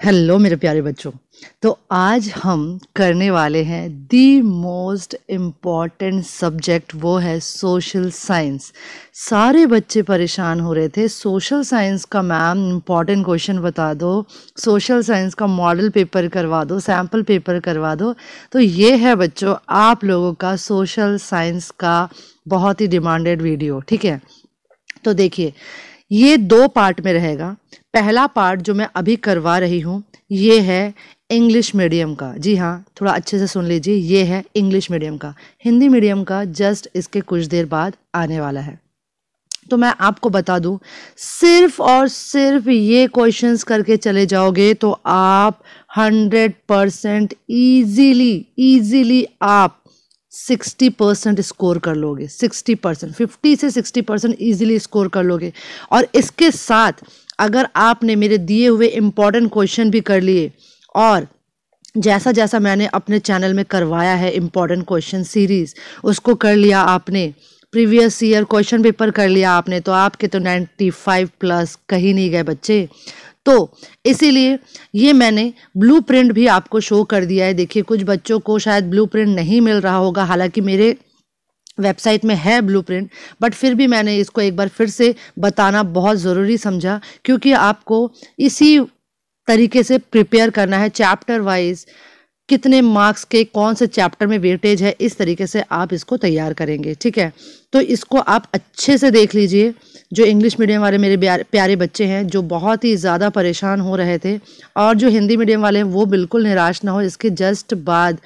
Hello मेरे प्यारे बच्चों। तो आज हम करने वाले हैं दी मोस्ट इंपॉर्टेंट सब्जेक्ट वो है सोशल साइंस सारे बच्चे परेशान हो रहे थे। सोशल साइंस का मैम इंपॉर्टेंट क्वेश्चन बता दो। सोशल साइंस का मॉडल पेपर करवा दो सैंपल पेपर करवा दो। तो ये है बच्चों, आप लोगों का सोशल साइंस का बहुत ही डिमांडेड वीडियो ठीक है? तो देखिए ये दो पार्ट में रहेगा। पहला पार्ट जो मैं अभी करवा रही हूँ, ये है इंग्लिश मीडियम का। जी हाँ थोड़ा अच्छे से सुन लीजिए, ये है इंग्लिश मीडियम का। हिंदी मीडियम का जस्ट इसके कुछ देर बाद आने वाला है। तो मैं आपको बता दूँ, सिर्फ़ और सिर्फ़ ये क्वेश्चंस करके चले जाओगे तो आप हंड्रेड परसेंट ईजीली ईजीली आप सिक्सटी परसेंट स्कोर कर लोगे, सिक्सटी परसेंट, फिफ्टी से सिक्सटी परसेंट ईजिली स्कोर कर लोगे। और इसके साथ अगर आपने मेरे दिए हुए इंपॉर्टेंट क्वेश्चन भी कर लिए, और जैसा जैसा मैंने अपने चैनल में करवाया है इंपॉर्टेंट क्वेश्चन सीरीज़ उसको कर लिया आपने। प्रीवियस ईयर क्वेश्चन पेपर कर लिया आपने तो आपके तो 95 प्लस कहीं नहीं गए बच्चे। तो इसीलिए ये मैंने ब्लूप्रिंट भी आपको शो कर दिया है। देखिए, कुछ बच्चों को शायद ब्लूप्रिंट नहीं मिल रहा होगा, हालाँकि मेरे वेबसाइट में है ब्लूप्रिंट बट फिर भी मैंने इसको एक बार फिर से बताना बहुत ज़रूरी समझा, क्योंकि आपको इसी तरीके से प्रिपेयर करना है चैप्टर वाइज कितने मार्क्स के, कौन से चैप्टर में वेटेज है, इस तरीके से आप इसको तैयार करेंगे, ठीक है? तो इसको आप अच्छे से देख लीजिए, जो इंग्लिश मीडियम वाले मेरे प्यारे बच्चे हैं, जो बहुत ही ज़्यादा परेशान हो रहे थे, और जो हिंदी मीडियम वाले हैं, वो बिल्कुल निराश ना हो, इसके जस्ट बाद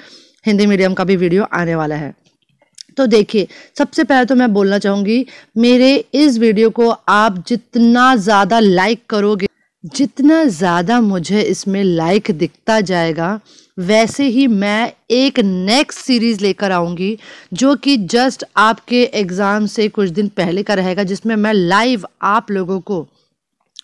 हिंदी मीडियम का भी वीडियो आने वाला है। तो देखिए, सबसे पहले तो मैं बोलना चाहूँगी, मेरे इस वीडियो को आप जितना ज़्यादा लाइक करोगे, जितना ज़्यादा मुझे इसमें लाइक दिखता जाएगा वैसे ही मैं एक नेक्स्ट सीरीज़ लेकर आऊँगी, जो कि जस्ट आपके एग्ज़ाम से कुछ दिन पहले का रहेगा, जिसमें मैं लाइव आप लोगों को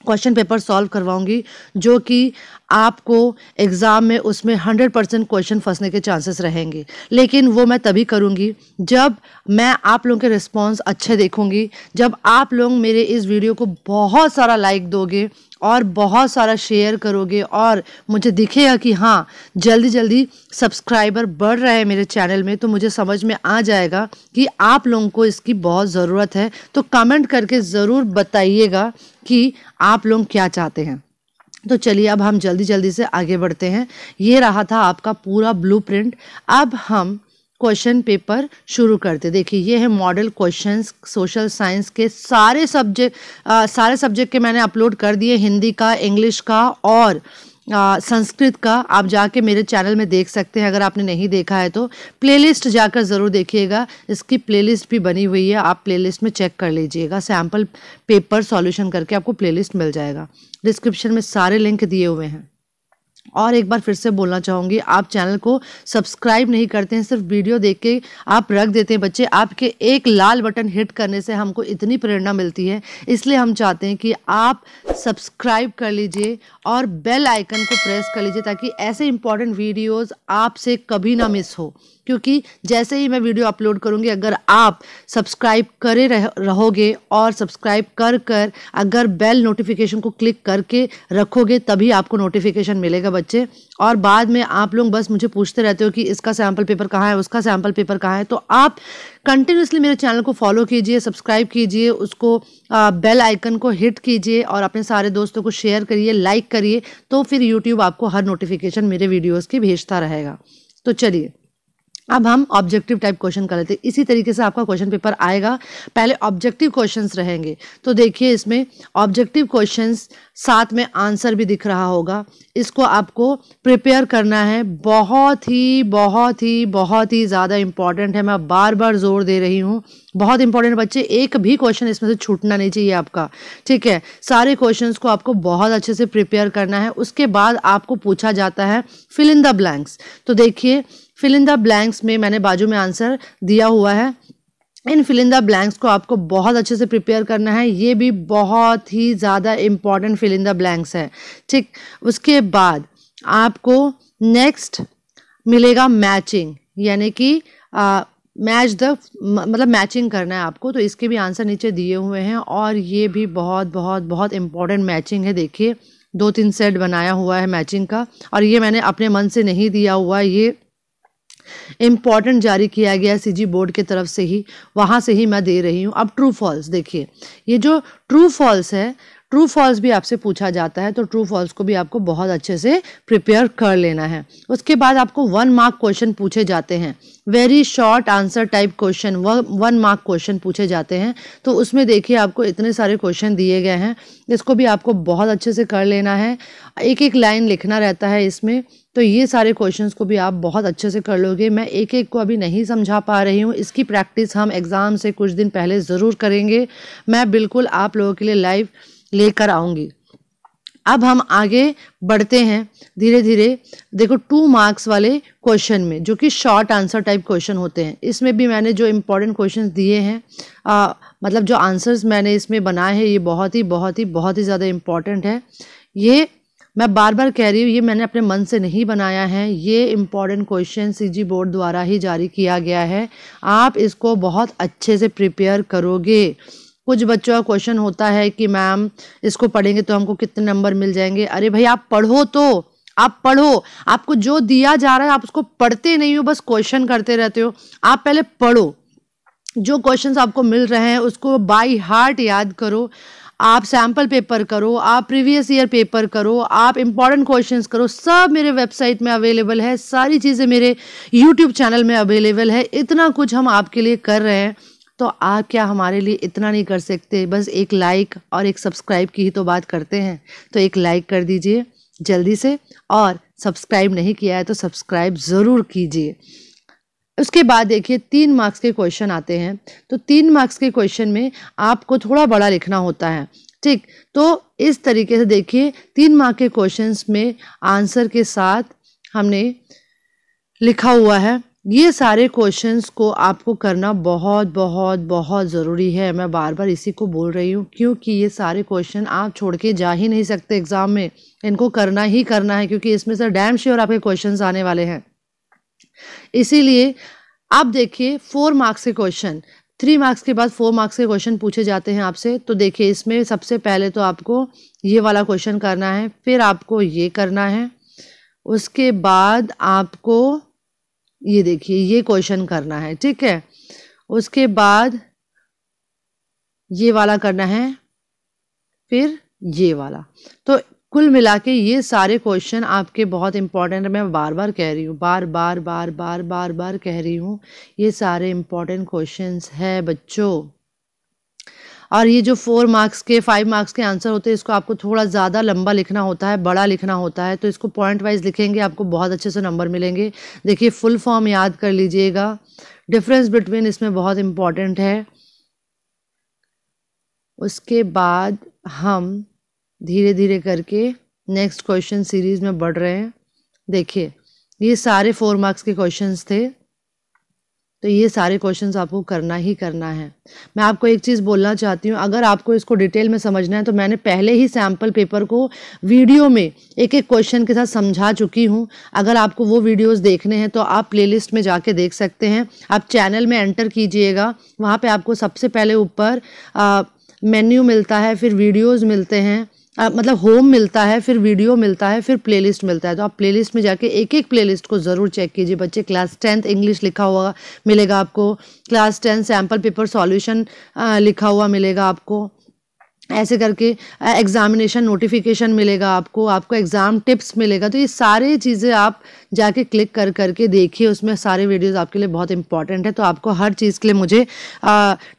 क्वेश्चन पेपर सॉल्व करवाऊँगी, जो कि आपको एग्ज़ाम में उसमें हंड्रेड परसेंट क्वेश्चन फंसने के चांसेस रहेंगे। लेकिन वो मैं तभी करूँगी जब मैं आप लोगों के रिस्पॉन्स अच्छे देखूँगी, जब आप लोग मेरे इस वीडियो को बहुत सारा लाइक दोगे और बहुत सारा शेयर करोगे और मुझे दिखेगा कि हाँ जल्दी जल्दी सब्सक्राइबर बढ़ रहे हैं मेरे चैनल में तो मुझे समझ में आ जाएगा कि आप लोगों को इसकी बहुत ज़रूरत है। तो कमेंट करके ज़रूर बताइएगा कि आप लोग क्या चाहते हैं। तो चलिए अब हम जल्दी जल्दी से आगे बढ़ते हैं। ये रहा था आपका पूरा ब्लूप्रिंट अब हम क्वेश्चन पेपर शुरू करते देखिए, ये है मॉडल क्वेश्चंस सोशल साइंस के सारे सब्जेक्ट सारे सब्जेक्ट के मैंने अपलोड कर दिए। हिंदी का इंग्लिश का और संस्कृत का आप जाके मेरे चैनल में देख सकते हैं, अगर आपने नहीं देखा है तो। प्लेलिस्ट जाकर ज़रूर देखिएगा, इसकी प्लेलिस्ट भी बनी हुई है, आप प्लेलिस्ट में चेक कर लीजिएगा सैंपल पेपर सॉल्यूशन करके आपको प्लेलिस्ट मिल जाएगा। डिस्क्रिप्शन में सारे लिंक दिए हुए हैं। और एक बार फिर से बोलना चाहूँगी, आप चैनल को सब्सक्राइब नहीं करते हैं, सिर्फ़ वीडियो देख के आप रख देते हैं बच्चे। आपके एक लाल बटन हिट करने से हमको इतनी प्रेरणा मिलती है। इसलिए हम चाहते हैं कि आप सब्सक्राइब कर लीजिए और बेल आइकन को प्रेस कर लीजिए ताकि ऐसे इंपॉर्टेंट वीडियोज़ आपसे कभी ना मिस हो। क्योंकि जैसे ही मैं वीडियो अपलोड करूँगी अगर आप सब्सक्राइब करे रह, रहोगे और सब्सक्राइब कर कर अगर बेल नोटिफिकेशन को क्लिक करके रखोगे तभी आपको नोटिफिकेशन मिलेगा बच्चे। और बाद में आप लोग बस मुझे पूछते रहते हो कि इसका सैंपल पेपर कहाँ है उसका सैंपल पेपर कहाँ है तो आप कंटिन्यूसली मेरे चैनल को फॉलो कीजिए सब्सक्राइब कीजिए उसको बेल आइकन को हिट कीजिए और अपने सारे दोस्तों को शेयर करिए लाइक करिए तो फिर यूट्यूब आपको हर नोटिफिकेशन मेरे वीडियोज़ की भेजता रहेगा। तो चलिए अब हम ऑब्जेक्टिव टाइप क्वेश्चन कर लेते हैं। इसी तरीके से आपका क्वेश्चन पेपर आएगा। पहले ऑब्जेक्टिव क्वेश्चंस रहेंगे। तो देखिए इसमें ऑब्जेक्टिव क्वेश्चंस साथ में आंसर भी दिख रहा होगा। इसको आपको प्रिपेयर करना है। बहुत ही बहुत ही बहुत ही ज़्यादा इंपॉर्टेंट है। मैं बार बार ज़ोर दे रही हूँ। बहुत इंपॉर्टेंट बच्चे, एक भी क्वेश्चन इसमें से छूटना नहीं चाहिए आपका। ठीक है? सारे क्वेश्चंस को आपको बहुत अच्छे से प्रिपेयर करना है। उसके बाद आपको पूछा जाता है फिल इन द ब्लैंक्स तो देखिए फिल इन द ब्लैंक्स में मैंने बाजू में आंसर दिया हुआ है। इन फिल इन द ब्लैंक्स को आपको बहुत अच्छे से प्रिपेयर करना है। ये भी बहुत ही ज़्यादा important fill in the blanks है। ठीक, उसके बाद आपको नेक्स्ट मिलेगा मैचिंग यानी कि मैच द मतलब मैचिंग करना है आपको। तो इसके भी आंसर नीचे दिए हुए हैं और ये भी बहुत बहुत बहुत इंपॉर्टेंट मैचिंग है। देखिए दो तीन सेट बनाया हुआ है मैचिंग का। और ये मैंने अपने मन से नहीं दिया हुआ, ये इंपॉर्टेंट जारी किया गया सीजी बोर्ड की तरफ़ से ही, वहाँ से ही मैं दे रही हूँ। अब ट्रू फॉल्स देखिए, ये जो ट्रू फॉल्स है ट्रू फॉल्स भी आपसे पूछा जाता है तो ट्रू फॉल्स को भी आपको बहुत अच्छे से प्रिपेयर कर लेना है। उसके बाद आपको वन मार्क क्वेश्चन पूछे जाते हैं। Very short answer type question one mark question पूछे जाते हैं। तो उसमें देखिए, आपको इतने सारे क्वेश्चन दिए गए हैं। इसको भी आपको बहुत अच्छे से कर लेना है। एक एक लाइन लिखना रहता है इसमें। तो ये सारे क्वेश्चंस को भी आप बहुत अच्छे से कर लोगे। मैं एक एक को अभी नहीं समझा पा रही हूँ। इसकी प्रैक्टिस हम एग्ज़ाम से कुछ दिन पहले ज़रूर करेंगे। मैं बिल्कुल आप लोगों के लिए लाइव लेकर आऊँगी। अब हम आगे बढ़ते हैं धीरे धीरे देखो टू मार्क्स वाले क्वेश्चन में जो कि शॉर्ट आंसर टाइप क्वेश्चन होते हैं इसमें भी मैंने जो इम्पोर्टेंट क्वेश्चन दिए हैं आ, मतलब जो आंसर्स मैंने इसमें बनाए हैं ये बहुत ही बहुत ही बहुत ही ज़्यादा इंपॉर्टेंट है। ये मैं बार बार कह रही हूँ, ये मैंने अपने मन से नहीं बनाया है। ये इंपॉर्टेंट क्वेश्चन सीजी बोर्ड द्वारा ही जारी किया गया है। आप इसको बहुत अच्छे से प्रिपेयर करोगे। कुछ बच्चों का क्वेश्चन होता है कि, मैम, इसको पढ़ेंगे तो हमको कितने नंबर मिल जाएँगे? अरे भाई, आप पढ़ो तो। आप पढ़ो। आपको जो दिया जा रहा है, आप उसको पढ़ते नहीं हो, बस क्वेश्चन करते रहते हो। आप पहले पढ़ो। जो क्वेश्चंस आपको मिल रहे हैं, उसको बाई हार्ट याद करो। आप सैंपल पेपर करो, आप प्रीवियस ईयर पेपर करो, आप इंपॉर्टेंट क्वेश्चन करो, सब मेरे वेबसाइट में अवेलेबल है, सारी चीज़ें मेरे यूट्यूब चैनल में अवेलेबल है, इतना कुछ हम आपके लिए कर रहे हैं। तो आप क्या हमारे लिए इतना नहीं कर सकते? बस एक लाइक और एक सब्सक्राइब की ही तो बात करते हैं। तो एक लाइक कर दीजिए जल्दी से और सब्सक्राइब नहीं किया है तो सब्सक्राइब ज़रूर कीजिए। उसके बाद देखिए, तीन मार्क्स के क्वेश्चन आते हैं। तो तीन मार्क्स के क्वेश्चन में आपको थोड़ा बड़ा लिखना होता है, ठीक? तो इस तरीके से देखिए, तीन मार्क के क्वेश्चंस में आंसर के साथ हमने लिखा हुआ है। ये सारे क्वेश्चंस को आपको करना बहुत बहुत बहुत ज़रूरी है। मैं बार बार इसी को बोल रही हूँ, क्योंकि ये सारे क्वेश्चन आप छोड़ के जा ही नहीं सकते एग्ज़ाम में। इनको करना ही करना है, क्योंकि इसमें से डैम श्योर आपके क्वेश्चंस आने वाले हैं। इसीलिए आप देखिए फोर मार्क्स के क्वेश्चन थ्री मार्क्स के बाद फोर मार्क्स के क्वेश्चन पूछे जाते हैं आपसे तो देखिए इसमें सबसे पहले तो आपको ये वाला क्वेश्चन करना है, फिर आपको ये करना है, उसके बाद आपको ये देखिए, ये क्वेश्चन करना है, ठीक है? उसके बाद ये वाला करना है, फिर ये वाला. तो कुल मिला के ये सारे क्वेश्चन आपके बहुत इंपॉर्टेंट मैं बार बार कह रही हूँ बार बार बार बार बार बार कह रही हूँ, ये सारे इंपॉर्टेंट क्वेश्चंस है बच्चों। और ये जो फोर मार्क्स के फाइव मार्क्स के आंसर होते हैं, इसको आपको थोड़ा ज़्यादा लंबा लिखना होता है, बड़ा लिखना होता है तो इसको पॉइंट वाइज लिखेंगे, आपको बहुत अच्छे से नंबर मिलेंगे। देखिए फुल फॉर्म याद कर लीजिएगा। डिफरेंस बिटवीन इसमें बहुत इंपॉर्टेंट है। उसके बाद हम धीरे धीरे करके नेक्स्ट क्वेश्चन सीरीज़ में बढ़ रहे हैं। देखिए, ये सारे फोर मार्क्स के क्वेश्चंस थे तो ये सारे क्वेश्चंस आपको करना ही करना है। मैं आपको एक चीज़ बोलना चाहती हूँ, अगर आपको इसको डिटेल में समझना है तो मैंने पहले ही सैंपल पेपर को वीडियो में एक एक क्वेश्चन के साथ समझा चुकी हूँ। अगर आपको वो वीडियोस देखने हैं तो आप प्लेलिस्ट में जाके देख सकते हैं। आप चैनल में एंटर कीजिएगा, वहाँ पर आपको सबसे पहले ऊपर मेन्यू मिलता है, फिर वीडियोज़ मिलते हैं। आ, मतलब होम मिलता है फिर वीडियो मिलता है फिर प्लेलिस्ट मिलता है। तो आप प्लेलिस्ट में जाके एक एक प्लेलिस्ट को ज़रूर चेक कीजिए। बच्चे क्लास टेंथ इंग्लिश लिखा हुआ मिलेगा आपको। Class tenth sample paper solution लिखा हुआ मिलेगा आपको। ऐसे करके एग्जामिनेशन नोटिफिकेशन मिलेगा आपको आपको एग्ज़ाम टिप्स मिलेगा। तो ये सारे चीज़ें आप जाके क्लिक कर, करके देखिए, उसमें सारे वीडियोस आपके लिए बहुत इंपॉर्टेंट है। तो आपको हर चीज़ के लिए मुझे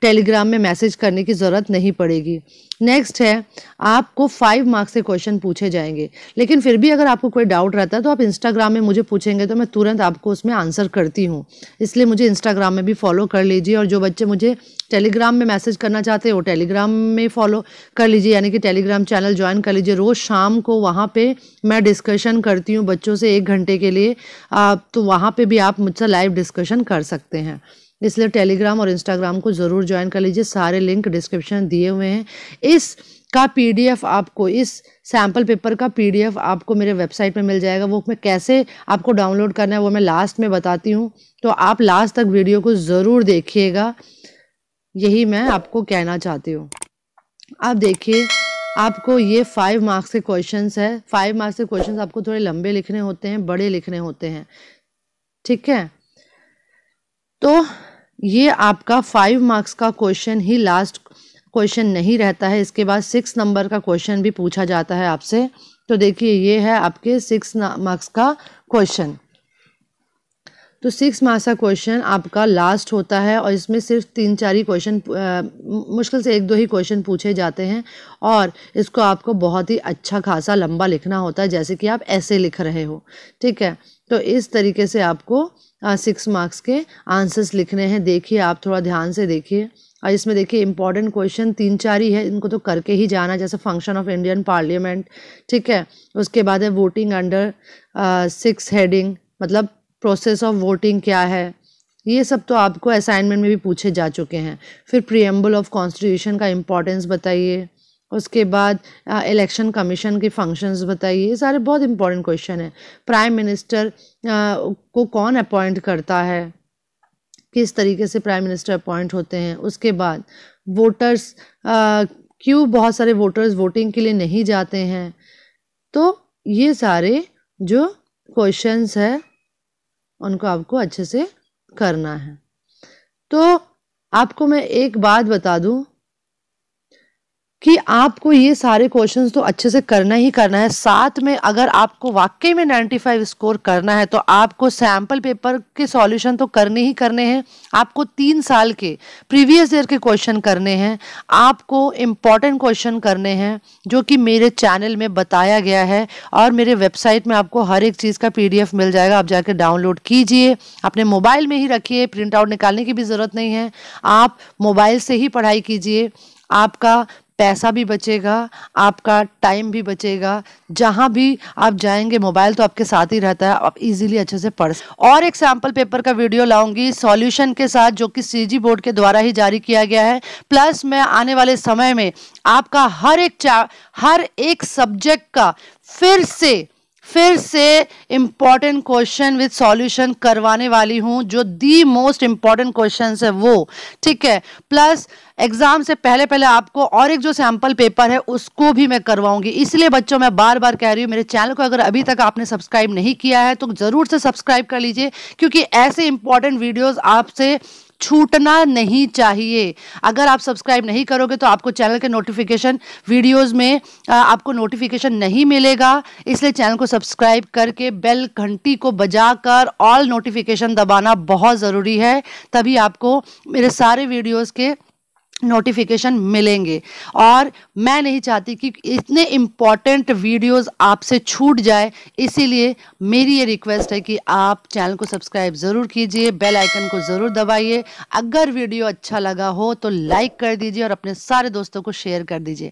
टेलीग्राम में मैसेज करने की ज़रूरत नहीं पड़ेगी। नेक्स्ट है, आपको फाइव मार्क्स के क्वेश्चन पूछे जाएँगे। लेकिन फिर भी अगर आपको कोई डाउट रहता है तो आप इंस्टाग्राम में मुझे पूछेंगे तो मैं तुरंत आपको उसमें आंसर करती हूँ। इसलिए मुझे इंस्टाग्राम में भी फॉलो कर लीजिए और जो बच्चे मुझे टेलीग्राम में मैसेज करना चाहते हैं टेलीग्राम में फॉलो कर लीजिए यानी कि टेलीग्राम चैनल ज्वाइन कर लीजिए। रोज़ शाम को वहाँ पे मैं डिस्कशन करती हूँ बच्चों से एक घंटे के लिए। आ, तो वहाँ पे भी आप मुझसे लाइव डिस्कशन कर सकते हैं। इसलिए टेलीग्राम और इंस्टाग्राम को ज़रूर ज्वाइन कर लीजिए। सारे लिंक डिस्क्रिप्शन दिए हुए हैं। इस का पीडीएफ आपको इस सैंपल पेपर का पीडीएफ आपको मेरे वेबसाइट में मिल जाएगा। वो मैं कैसे आपको डाउनलोड करना है वो मैं लास्ट में बताती हूँ। तो आप लास्ट तक वीडियो को ज़रूर देखिएगा। यही मैं आपको कहना चाहती हूँ। अब देखिए, आपको ये फाइव मार्क्स के क्वेश्चंस है। फाइव मार्क्स के क्वेश्चंस आपको थोड़े लंबे लिखने होते हैं, बड़े लिखने होते हैं। ठीक है? तो ये आपका फाइव मार्क्स का क्वेश्चन ही लास्ट क्वेश्चन नहीं रहता है। इसके बाद सिक्स नंबर का क्वेश्चन भी पूछा जाता है आपसे। तो देखिए, ये है आपके सिक्स मार्क्स का क्वेश्चन तो सिक्स मार्क्स का क्वेश्चन आपका लास्ट होता है और इसमें सिर्फ़ तीन चार ही क्वेश्चन मुश्किल से एक दो ही क्वेश्चन पूछे जाते हैं और इसको आपको बहुत ही अच्छा खासा लंबा लिखना होता है, जैसे कि आप ऐसे लिख रहे हो, ठीक है? तो इस तरीके से आपको सिक्स मार्क्स के आंसर्स लिखने हैं। देखिए, आप थोड़ा ध्यान से देखिए। और इसमें देखिए इंपॉर्टेंट क्वेश्चन तीन चार ही है, इनको तो करके ही जाना, जैसे फ़ंक्शन ऑफ़ इंडियन पार्लियामेंट ठीक है? उसके बाद है वोटिंग अंडर सिक्स हेडिंग मतलब प्रोसेस ऑफ़ वोटिंग क्या है? ये सब तो आपको असाइनमेंट में भी पूछे जा चुके हैं। फिर प्रियम्बल ऑफ़ कॉन्स्टिट्यूशन का इम्पोर्टेंस बताइए। उसके बाद इलेक्शन कमीशन के फ़ंक्शंस बताइए। ये सारे बहुत इंपॉर्टेंट क्वेश्चन हैं। प्राइम मिनिस्टर को कौन अपॉइंट करता है? किस तरीके से प्राइम मिनिस्टर अपॉइंट होते हैं? उसके बाद वोटर्स क्यों बहुत सारे वोटर्स वोटिंग के लिए नहीं जाते हैं? तो ये सारे जो क्वेश्चंस है उनको आपको अच्छे से करना है। तो आपको मैं एक बात बता दूँ कि आपको ये सारे क्वेश्चंस तो अच्छे से करना ही करना है। साथ में अगर आपको वाकई में 95 स्कोर करना है तो आपको सैंपल पेपर के सॉल्यूशन तो करने ही करने हैं। आपको तीन साल के प्रीवियस ईयर के क्वेश्चन करने हैं। आपको इंपॉर्टेंट क्वेश्चन करने हैं, जो कि मेरे चैनल में बताया गया है। और मेरे वेबसाइट में आपको हर एक चीज़ का पीडीएफ मिल जाएगा। आप जाकर डाउनलोड कीजिए। अपने मोबाइल में ही रखिए। प्रिंट आउट निकालने की भी ज़रूरत नहीं है। आप मोबाइल से ही पढ़ाई कीजिए। आपका पैसा भी बचेगा, आपका टाइम भी बचेगा। जहाँ भी आप जाएँगे मोबाइल तो आपके साथ ही रहता है, आप इजीली अच्छे से पढ़ और एक सैंपल पेपर का वीडियो लाऊँगी सॉल्यूशन के साथ, जो कि सीजी बोर्ड के द्वारा ही जारी किया गया है। प्लस मैं आने वाले समय में आपका हर एक हर एक सब्जेक्ट का फिर से फिर से इंपॉर्टेंट क्वेश्चन विद सॉल्यूशन करवाने वाली हूँ, जो दी मोस्ट इंपॉर्टेंट क्वेश्चन है वो, ठीक है? प्लस एग्ज़ाम से पहले पहले आपको और एक जो सैंपल पेपर है, उसको भी मैं करवाऊँगी। इसलिए बच्चों, मैं बार बार कह रही हूँ, मेरे चैनल को अगर अभी तक आपने सब्सक्राइब नहीं किया है तो ज़रूर से सब्सक्राइब कर लीजिए, क्योंकि ऐसे इंपॉर्टेंट वीडियोज़ आपसे छूटना नहीं चाहिए। अगर आप सब्सक्राइब नहीं करोगे तो आपको चैनल के नोटिफिकेशन वीडियोस में आपको नोटिफिकेशन नहीं मिलेगा। इसलिए चैनल को सब्सक्राइब करके बेल घंटी को बजा कर ऑल नोटिफिकेशन दबाना बहुत ज़रूरी है। तभी आपको मेरे सारे वीडियोज़ के नोटिफिकेशन मिलेंगे। और मैं नहीं चाहती कि इतने इंपॉर्टेंट वीडियोस आपसे छूट जाए, इसीलिए मेरी ये रिक्वेस्ट है कि आप चैनल को सब्सक्राइब ज़रूर कीजिए बेल आइकन को ज़रूर दबाइए। अगर वीडियो अच्छा लगा हो तो लाइक कर दीजिए और अपने सारे दोस्तों को शेयर कर दीजिए।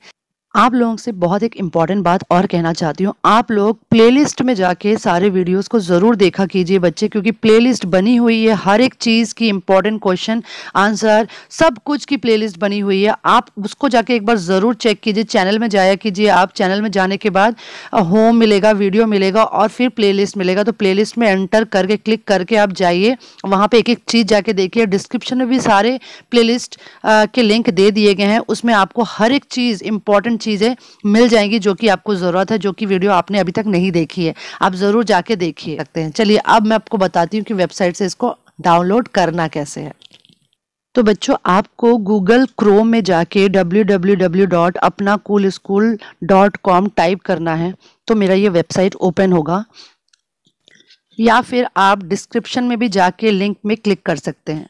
आप लोगों से बहुत एक इंपॉर्टेंट बात और कहना चाहती हूँ। आप लोग प्लेलिस्ट में जाके सारे वीडियोस को ज़रूर देखा कीजिए बच्चे, क्योंकि प्लेलिस्ट बनी हुई है। हर एक चीज़ की इंपॉर्टेंट क्वेश्चन आंसर सब कुछ की प्लेलिस्ट बनी हुई है। आप उसको जाके एक बार ज़रूर चेक कीजिए। चैनल में जाया कीजिए आप। चैनल में जाने के बाद होम मिलेगा वीडियो मिलेगा और फिर प्ले मिलेगा। तो प्ले में एंटर करके क्लिक करके आप जाइए। वहाँ पर एक एक चीज़ जाके देखिए। डिस्क्रिप्शन में भी सारे प्ले के लिंक दे दिए गए हैं। उसमें आपको हर एक चीज़ इंपॉर्टेंट चीज़ें मिल जाएँगी जो कि आपको ज़रूरत है, जो कि वीडियो आपने अभी तक नहीं देखी है। आप ज़रूर जाके देखिए। सकते हैं चलिए, अब मैं आपको बताती हूँ कि वेबसाइट से इसको डाउनलोड करना कैसे है। तो बच्चों, आपको गूगल क्रोम में जाके www.apnacoolschool.com टाइप करना है तो मेरा ये वेबसाइट ओपन होगा। या फिर आप डिस्क्रिप्शन में भी जाके लिंक में क्लिक कर सकते हैं।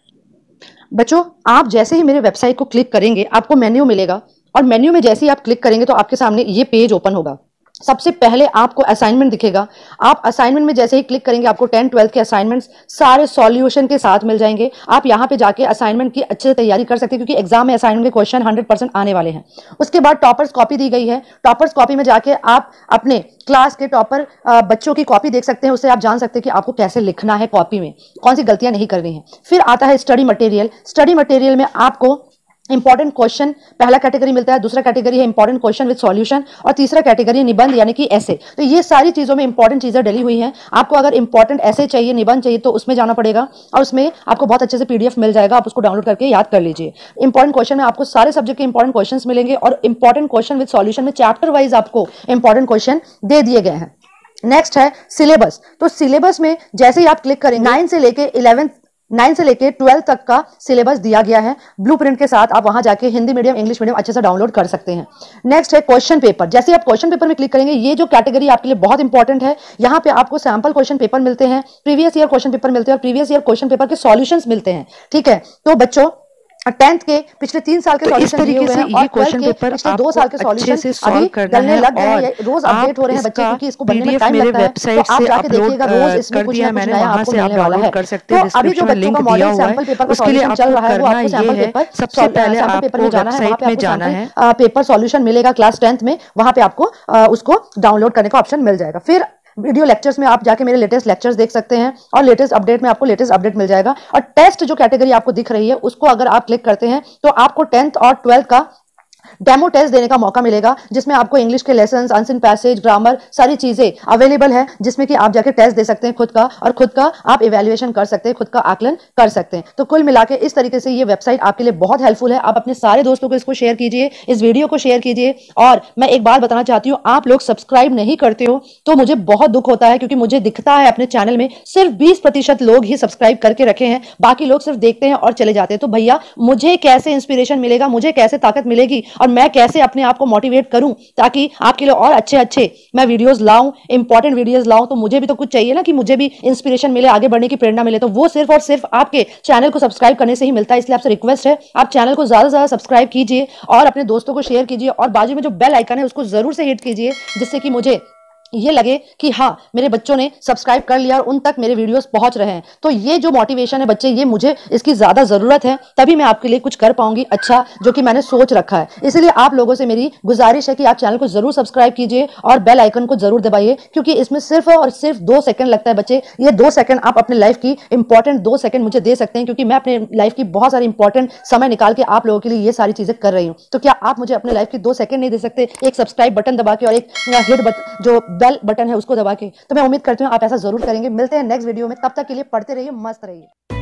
बच्चों, आप जैसे ही मेरे वेबसाइट को क्लिक करेंगे, आपको मेन्यू मिलेगा। और मेन्यू में जैसे ही आप क्लिक करेंगे तो आपके सामने ये पेज ओपन होगा। सबसे पहले आपको असाइनमेंट दिखेगा। आप असाइनमेंट में जैसे ही क्लिक करेंगे, आपको टेंथ ट्वेल्थ के असाइनमेंट्स सारे सॉल्यूशन के साथ मिल जाएँगे। आप यहाँ पे जाके असाइनमेंट की अच्छे से तैयारी कर सकते हैं, क्योंकि एग्ज़ाम में असाइनमेंट के क्वेश्चन हंड्रेड परसेंट आने वाले हैं। उसके बाद टॉपर्स कॉपी दी गई है। टॉपर्स कॉपी में जाके आप अपने क्लास के टॉपर बच्चों की कॉपी देख सकते हैं। उससे आप जान सकते हैं कि आपको कैसे लिखना है कॉपी में। कौन सी गलतियाँ नहीं करनी है। फिर आता है स्टडी मटेरियल स्टडी मटेरियल में आपको इंपॉर्टेंट क्वेश्चन पहला कैटेगरी मिलता है, दूसरा कैटेगरी है इंपॉर्टेंट क्वेश्चन विद सॉल्यूशन और तीसरा कैटेगरी निबंध, यानी कि ऐसे तो ये सारी चीज़ों में इंपॉर्टेंट चीज़ें डली हुई हैं। आपको अगर इंपॉर्टेंट ऐसे चाहिए, निबंध चाहिए तो उसमें जाना पड़ेगा और उसमें आपको बहुत अच्छे से पीडीएफ मिल जाएगा, आप उसको डाउनलोड करके याद कर लीजिए। इंपॉर्टेंट क्वेश्चन में आपको सारे सब्जेक्ट के इंपॉर्टेंट क्वेश्चन मिलेंगे और इंपॉर्टेंट क्वेश्चन विद सॉल्यूशन में चैप्टर वाइज आपको इंपॉर्टेंट क्वेश्चन दे दिए गए हैं। नेक्स्ट है सिलेबस तो सिलेबस में जैसे ही आप क्लिक करेंगे नाइन से लेके इलेवेंथ नाइन से लेकर ट्वेल्थ तक का सिलेबस दिया गया है। ब्लू के साथ आप वहाँ जाके हिंदी मीडियम, इंग्लिश मीडियम अच्छे से डाउनलोड कर सकते हैं। नेक्स्ट है क्वेश्चन पेपर। जैसे आप क्वेश्चन पेपर में क्लिक करेंगे, ये जो कैटेगरी आपके लिए बहुत इंपॉर्टेंट है, यहाँ पे आपको सैंपल क्वेश्चन पेपर मिलते हैं प्रीवियस ईयर क्वेश्चन पेपर मिलते हैं और प्रीवियस ईयर क्वेश्चन पेपर के सॉल्यूशन मिलते हैं। ठीक है? तो बच्चों टेंथ के पिछले तीन साल के तो इस तरीके से ये क्वेश्चन पेपर पिछले दो साल के सॉल्यूशन से सॉल्व करना है लग गए रोज अपडेट हो रहे हैं बच्चे क्योंकि इसको बनने में टाइम लगता है तो आप जाके देखिएगा रोज इसमें कुछ ना कुछ नया आपको मिलने वाला है। कर सकते हैं अभी जो बच्चों का मॉडल सैंपल पेपर का सॉल्यूशन चल रहा है वो आपको सैंपल पेपर सबसे पहले पेपर में जाना है वहाँ पे जाना है। पेपर सॉल्यूशन मिलेगा क्लास टेंथ में वहाँ पे आपको उसको डाउनलोड करने का ऑप्शन मिल जाएगा। फिर वीडियो लेक्चर्स में आप जाके मेरे लेटेस्ट लेक्चर्स देख सकते हैं और लेटेस्ट अपडेट में आपको लेटेस्ट अपडेट मिल जाएगा। और टेस्ट जो कैटेगरी आपको दिख रही है, उसको अगर आप क्लिक करते हैं तो आपको टेंथ और ट्वेल्थ का डेमो टेस्ट देने का मौका मिलेगा, जिसमें आपको इंग्लिश के लेसन अनसिन पैसेज ग्रामर सारी चीज़ें अवेलेबल है, जिसमें कि आप जाके टेस्ट दे सकते हैं खुद का और खुद का आप इवेल्युएशन कर सकते हैं, खुद का आकलन कर सकते हैं। तो कुल मिला के इस तरीके से ये वेबसाइट आपके लिए बहुत हेल्पफुल है। आप अपने सारे दोस्तों को इसको शेयर कीजिए, इस वीडियो को शेयर कीजिए और मैं एक बात बताना चाहती हूँ, आप लोग सब्सक्राइब नहीं करते हो तो मुझे बहुत दुख होता है क्योंकि मुझे दिखता है अपने चैनल में सिर्फ़ बीस प्रतिशत लोग ही सब्सक्राइब करके रखे हैं, बाकी लोग सिर्फ़ देखते हैं और चले जाते हैं। तो भैया, मुझे कैसे इंस्पिरेशन मिलेगा, मुझे कैसे ताकत मिलेगी और मैं कैसे अपने आप को मोटिवेट करूँ ताकि आपके लिए और अच्छे अच्छे मैं वीडियोस लाऊं इंपॉर्टेंट वीडियोस लाऊं तो मुझे भी तो कुछ चाहिए ना कि मुझे भी इंस्पिरेशन मिले, आगे बढ़ने की प्रेरणा मिले। तो वो सिर्फ़ और सिर्फ़ आपके चैनल को सब्सक्राइब करने से ही मिलता है, इसलिए आपसे रिक्वेस्ट है, आप चैनल को ज़्यादा से ज़्यादा सब्सक्राइब कीजिए और अपने दोस्तों को शेयर कीजिए और बाजू में जो बेल आइकन है उसको ज़रूर से हिट कीजिए, जिससे कि मुझे ये लगे कि हाँ मेरे बच्चों ने सब्सक्राइब कर लिया और उन तक मेरे वीडियोस पहुँच रहे हैं। तो ये जो मोटिवेशन है बच्चे, ये मुझे इसकी ज़्यादा ज़रूरत है, तभी मैं आपके लिए कुछ कर पाऊँगी अच्छा जो कि मैंने सोच रखा है। इसलिए आप लोगों से मेरी गुजारिश है कि आप चैनल को ज़रूर सब्सक्राइब कीजिए और बेल आइकन को ज़रूर दबाइए, क्योंकि इसमें सिर्फ़ और सिर्फ़ दो सेकंड लगता है बच्चे। ये दो सेकंड आप अपने लाइफ की इंपॉर्टेंट दो सेकंड मुझे दे सकते हैं, क्योंकि मैं अपने लाइफ की बहुत सारी इंपॉर्टेंट समय निकाल के आप लोगों के लिए ये सारी चीज़ें कर रही हूँ। तो क्या आप मुझे अपने लाइफ की दो सेकंड नहीं दे सकते? एक सब्सक्राइब बटन दबा के और एक हिट जो बेल बटन है उसको दबा के। तो मैं उम्मीद करती हूँ आप ऐसा ज़रूर करेंगे। मिलते हैं नेक्स्ट वीडियो में। तब तक के लिए पढ़ते रहिए, मस्त रहिए।